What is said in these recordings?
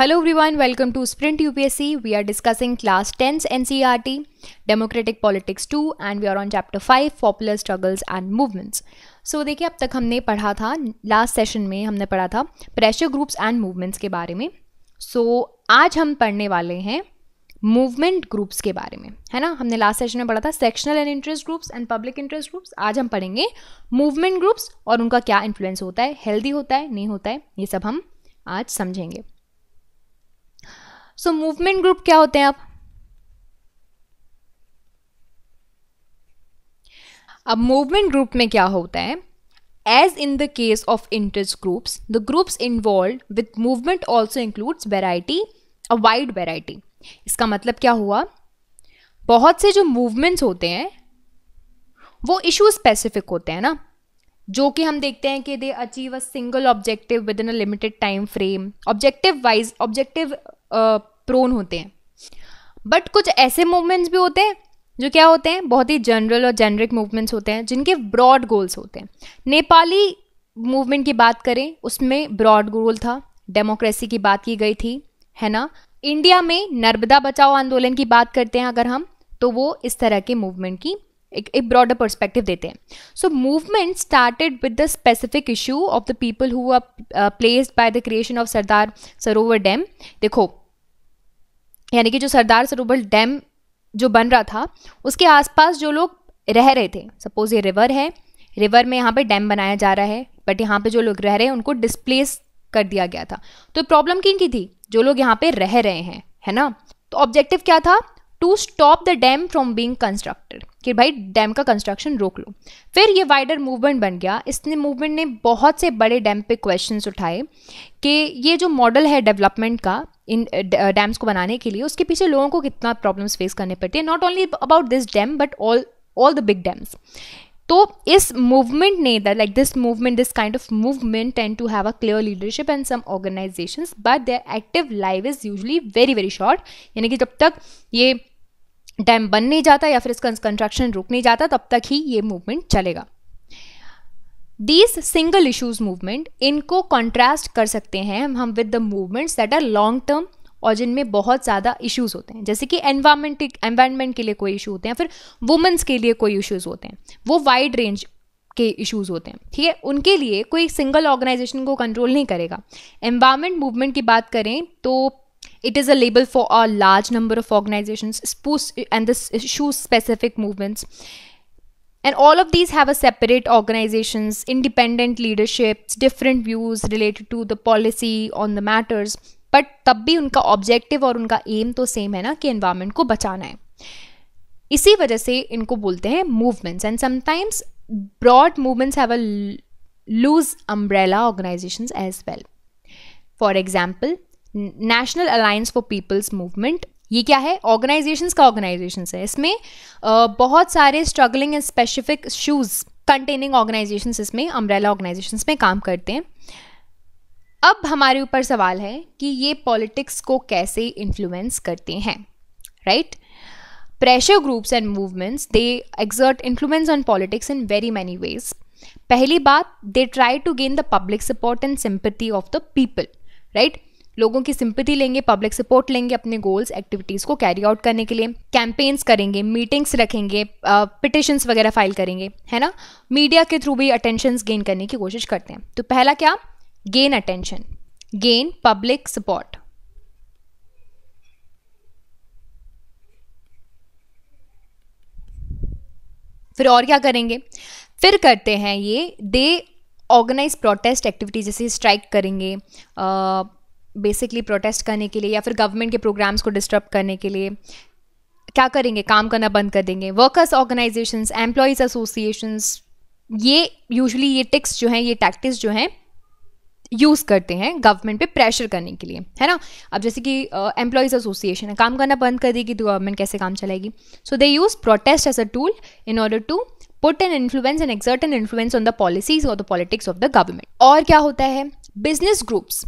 Hello everyone, welcome to Sprint UPSC. We are discussing class 10's NCERT, Democratic Politics 2 and we are on chapter 5 Popular Struggles and Movements. So देखिए अब तक हमने पढ़ा था last session में हमने पढ़ा था प्रेशर ग्रुप्स एंड मूवमेंट्स के बारे में सो so, आज हम पढ़ने वाले हैं मूवमेंट ग्रुप्स के बारे में है ना हमने लास्ट सेशन में पढ़ा था sectional and interest groups and public interest groups आज हम पढ़ेंगे मूवमेंट ग्रुप्स और उनका क्या इन्फ्लुएंस होता है हेल्दी होता है नहीं होता है ये सब हम आज समझेंगे सो मूवमेंट ग्रुप क्या होते हैं आप? अब मूवमेंट ग्रुप में क्या होता है? As in the case of interest groups the groups involve with movement also includes variety a wide variety इसका मतलब क्या हुआ? बहुत से जो मूवमेंट्स होते हैं, वो इशू स्पेसिफिक होते हैं ना। जो कि हम देखते हैं कि they achieve a single objective within a limited time frame objective wise objective prone होते हैं। बट कुछ ऐसे मूवमेंट्स भी होते हैं, जो क्या होते हैं? बहुत ही जनरल और जेनरिक मूवमेंट्स होते हैं, जिनके ब्रॉड गोल्स होते हैं। नेपाली मूवमेंट की बात करें, उसमें ब्रॉड गोल था डेमोक्रेसी की बात की गई थी, है ना? इंडिया में नर्मदा बचाओ आंदोलन की बात करते हैं अगर हम तो वो इस तरह के मूवमेंट की एक एक ब्रॉडर परस्पेक्टिव देते हैं। So movement started with the specific issue of the people who are placed by the creation of Sardar Sarovar dam देखो यानी कि जो सरदार सरोवर डैम जो बन रहा था, उसके आसपास जो लोग रह रहे थे सपोज़ ये रिवर है रिवर में यहाँ पे डैम बनाया जा रहा है बट यहाँ पे जो लोग रह रहे हैं, उनको डिस्प्लेस कर दिया गया था। तो प्रॉब्लम किन की थी? जो लोग यहाँ पे रह रहे हैं, है ना? तो ऑब्जेक्टिव क्या था? To stop the dam from being constructed कि भाई डैम का कंस्ट्रक्शन रोक लो। फिर ये वाइडर मूवमेंट बन गया। इसने मूवमेंट ने बहुत से बड़े डैम पे क्वेश्चंस उठाए कि ये जो मॉडल है डेवलपमेंट का इन डैम्स को बनाने के लिए, उसके पीछे लोगों को कितना प्रॉब्लम्स फेस करने पड़ते हैं। Not only about this dam but all all the big dams तो इस मूवमेंट ने the like this movement this kind of movement and to have a clear leadership and some organisation but their active life is usually very very short यानी कि जब तक ये dam बन नहीं जाता या फिर इसका कंस्ट्रक्शन रुक नहीं जाता तब तक ही ये मूवमेंट चलेगा दीज सिंगल इशूज मूवमेंट इनको कॉन्ट्रास्ट कर सकते हैं हम with the movements that are long term और जिनमें बहुत ज़्यादा इश्यूज़ होते हैं। जैसे कि एनवायरमेंट एनवायरमेंट के लिए कोई इशू होते हैं, फिर वुमेंस के लिए कोई इश्यूज़ होते हैं। वो वाइड रेंज के इश्यूज़ होते हैं। ठीक है? उनके लिए कोई सिंगल ऑर्गेनाइजेशन को कंट्रोल नहीं करेगा। एनवायरमेंट मूवमेंट की बात करें तो it is a label for a large number of organizations and this issue specific movements and all of these have a separate organizations independent leaderships different views related to the policy on the matters but तब भी उनका objective और उनका M तो same है ना कि environment को बचाना है इसी वजह से इनको बोलते हैं movements and sometimes broad movements have a loose umbrella organisation as well for example National Alliance for People's Movement ये क्या है? ऑर्गेनाइजेशंस का ऑर्गेनाइजेशन है। इसमें बहुत सारे struggling and specific issues containing organisation इसमें अम्ब्रेला ऑर्गेनाइजेशन में काम करते हैं। अब हमारे ऊपर सवाल है कि ये पॉलिटिक्स को कैसे इन्फ्लुएंस करते हैं right pressure groups and movements they exert influence on politics in very many ways पहली बात they try to gain the public support and sympathy of the people right लोगों की सिंपथी लेंगे पब्लिक सपोर्ट लेंगे अपने goals activities को carry out करने के लिए कैंपेन्स करेंगे मीटिंग्स रखेंगे पिटिशंस वगैरह फ़ाइल करेंगे, है ना? मीडिया के थ्रू भी अटेंशन गेन करने की कोशिश करते हैं। तो पहला क्या? Gain attention gain public support फिर और क्या करेंगे? फिर करते हैं ये दे ऑर्गेनाइज प्रोटेस्ट एक्टिविटीज़ जैसे स्ट्राइक करेंगे बेसिकली प्रोटेस्ट करने के लिए या फिर गवर्नमेंट के प्रोग्राम्स को डिस्टर्ब करने के लिए, क्या करेंगे? काम करना बंद कर देंगे। वर्कर्स ऑर्गेनाइजेशंस एम्प्लॉयज़ एसोसिएशंस ये यूजुअली ये टिक्स जो हैं, ये टैक्टिक्स जो हैं यूज़ करते हैं गवर्नमेंट पे प्रेशर करने के लिए, है ना? अब जैसे कि एम्प्लॉयज़ एसोसिएशन है, काम करना बंद कर देगी तो गवर्नमेंट कैसे काम चलाएगी? So they use protest as a tool in order to put an influence and exert an influence on the policies और the politics of the government और क्या होता है? बिज़नेस ग्रुप्स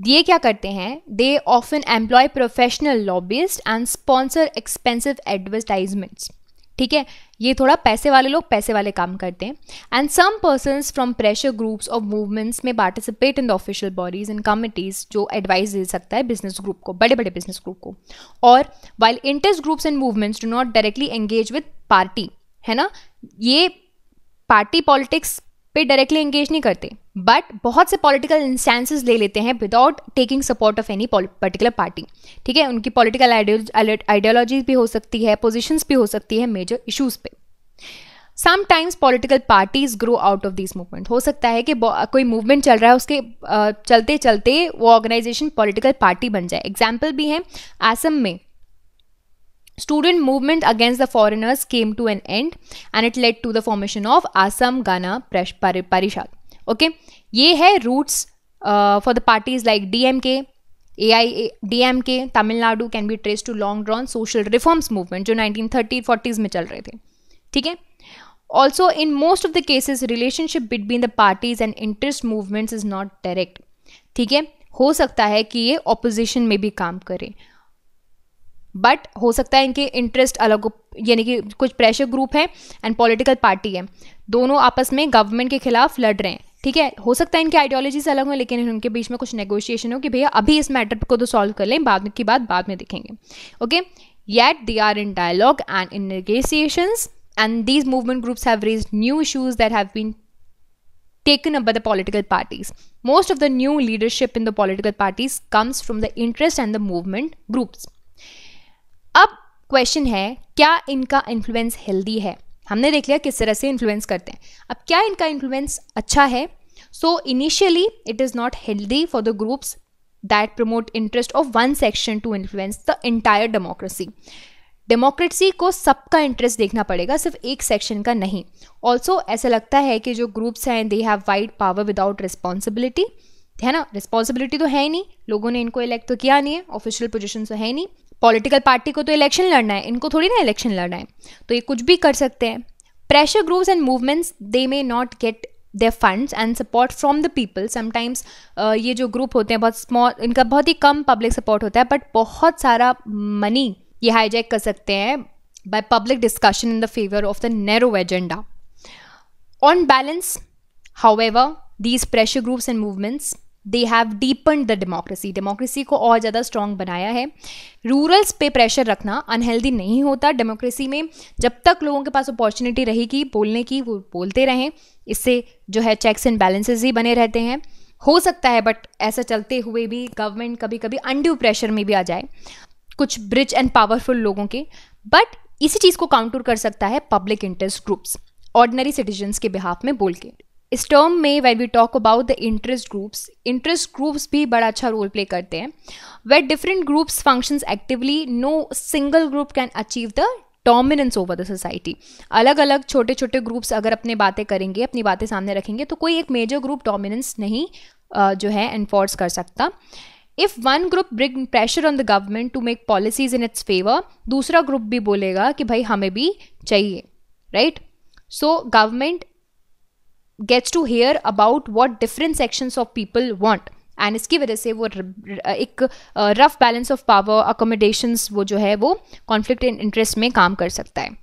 ये क्या करते हैं? They often employ professional lobbyist and sponsor expensive advertisements ठीक है? ये थोड़ा पैसे वाले लोग पैसे वाले काम करते हैं। And some person from pressure groups of movements में participate in the official bodies and committees जो एडवाइस दे सकता है बिज़नेस ग्रुप को बड़े बड़े बिज़नेस ग्रुप को। और while interest groups and movements do not directly engage with party है ना? ये पार्टी पॉलिटिक्स पे डायरेक्टली एंगेज नहीं करते। बट बहुत से पॉलिटिकल इंस्टेंसेस ले लेते हैं without taking support of any particular party ठीक है? उनकी पॉलिटिकल आइडियोलॉजी भी हो सकती है पोजिशंस भी हो सकती है मेजर इशूज़ पे। Sometimes political parties grow out of this movement हो सकता है कि कोई मूवमेंट चल रहा है, उसके चलते चलते वो ऑर्गेनाइजेशन पॉलिटिकल पार्टी बन जाए। एग्ज़ाम्पल भी है असम में। student movement against the foreigners came to an end and it led to the formation of Assam Ghana Parishad. Okay, ये है roots uh, for the parties like DMK, AI, DMK, Tamil Nadu can be trace to long drawn social reforms movement जो 1930-40s में चल रहे थे ठीक है also in most of the cases relationship between the parties and interest movements is not direct ठीक है हो सकता है कि ये ऑपोजिशन में भी काम करे बट हो सकता है इनके इंटरेस्ट अलग यानी कि कुछ प्रेशर ग्रुप है एंड पॉलिटिकल पार्टी है। दोनों आपस में गवर्नमेंट के खिलाफ लड़ रहे हैं। ठीक है? हो सकता है इनके आइडियोलॉजी अलग हो, लेकिन उनके बीच में कुछ नेगोशिएशन हो कि भैया, अभी इस मैटर को तो सॉल्व कर लें, बाद की बात बाद में देखेंगे। Okay yet they are in dialogue and in negotiations and these movement groups have raise new issues that have been taken up by the political parties. Most of the new leadership in the political parties comes from the interest and the movement groups. अब question है, क्या इनका influence healthy है? हमने देख लिया किस तरह से इन्फ्लुएंस करते हैं। अब क्या इनका इन्फ्लुएंस अच्छा है? So initially it is not healthy for the groups that promote interest of one section to influence the entire democracy democracy को सबका इंटरेस्ट देखना पड़ेगा, सिर्फ़ एक सेक्शन का नहीं। ऑल्सो ऐसा लगता है कि जो ग्रुप्स हैं they have wide power without responsibility है ना? रिस्पॉन्सिबिलिटी तो है ही नहीं। लोगों ने इनको इलेक्ट तो किया नहीं है। ऑफिशियल पोजिशन तो ही नहीं। पॉलिटिकल पार्टी को तो इलेक्शन लड़ना है, इनको थोड़ी ना इलेक्शन लड़ना है। तो ये कुछ भी कर सकते हैं। Pressure groups and movements they may not get their funds and support from the people sometimes ये जो ग्रुप होते हैं, बहुत स्मॉल इनका बहुत ही कम पब्लिक सपोर्ट होता है बट बहुत सारा मनी ये हाईजैक कर सकते हैं by public discussion in the favour of the narrow agenda on balance however these pressure groups and movements they have deepen the democracy democracy को और ज़्यादा स्ट्रॉन्ग बनाया है। रूरल्स पे प्रेशर रखना अनहेल्दी नहीं होता। डेमोक्रेसी में जब तक लोगों के पास अपॉर्चुनिटी रहेगी, बोलने की, वो बोलते रहें, इससे जो है चेक्स एंड बैलेंसेज ही बने रहते हैं। हो सकता है बट ऐसा चलते हुए भी गवर्नमेंट कभी कभी अनड्यू प्रेशर में भी आ जाए। कुछ ब्रिज एंड पावरफुल लोगों के। बट इसी चीज़ को काउंटर कर सकता है public interest groups ordinary citizens के बिहाफ में बोल के। इस टर्म में when we talk about the interest groups interest groups भी बड़ा अच्छा रोल प्ले करते हैं। With different groups functions actively no single group can achieve the dominance over the society अलग अलग छोटे छोटे ग्रुप्स अगर अपने बातें करेंगे, अपनी बातें सामने रखेंगे तो कोई एक मेजर ग्रुप डोमिनेंस नहीं जो है एनफोर्स कर सकता। If one group bring pressure on the government to make policies in its favour दूसरा ग्रुप भी बोलेगा कि भाई हमें भी चाहिए right so government gets to hear about what different sections of people want and इसकी वजह से वो एक rough balance of power accommodations वो जो है वो कॉन्फ्लिक्ट इंटरेस्ट में काम कर सकता है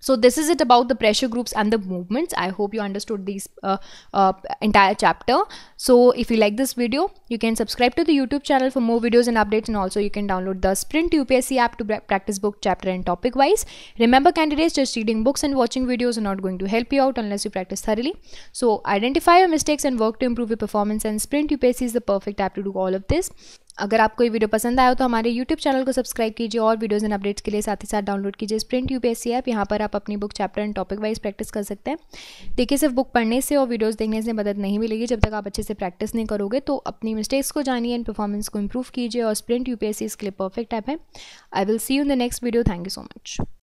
So this is it about the pressure groups and the movements. I hope you understood these uh, uh, entire chapter. So if you like this video, you can subscribe to the YouTube channel for more videos and updates and also you can download the Sprint UPSC app to practice book chapter and topic wise. Remember candidates, just reading books and watching videos are not going to help you out unless you practice thoroughly. So identify your mistakes and work to improve your performance and Sprint UPSC is the perfect app to do all of this. अगर आपको ये video पसंद आया हो तो हमारे YouTube channel को subscribe कीजिए और वीडियोज़ एंड अपडेट्स के लिए साथ ही साथ डाउनलोड कीजिए स्प्रिंट यूपीएससी ऐप यहाँ पर आप अपनी book chapter and topic wise practice कर सकते हैं। देखिए, सिर्फ़ बुक पढ़ने से और वीडियोज़ देखने से मदद नहीं मिलेगी। जब तक आप अच्छे से प्रैक्टिस नहीं करोगे तो अपनी मिस्टेक्स को जानिए एंड परफॉर्मेंस को इम्प्रूव कीजिए और स्प्रिंट यूपीएससी इसके लिए परफेक्ट ऐप है। I will see you in the next video thank you so much